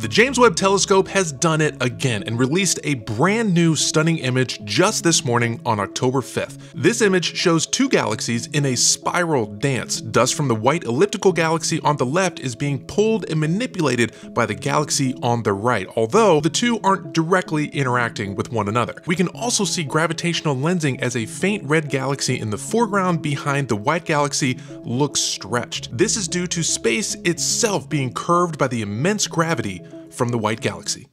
The James Webb Telescope has done it again and released a brand new stunning image just this morning on October 5th. This image shows two galaxies in a spiral dance. Dust from the white elliptical galaxy on the left is being pulled and manipulated by the galaxy on the right, although the two aren't directly interacting with one another. We can also see gravitational lensing as a faint red galaxy in the foreground behind the white galaxy looks stretched. This is due to space itself being curved by the immense gravity from the white galaxy.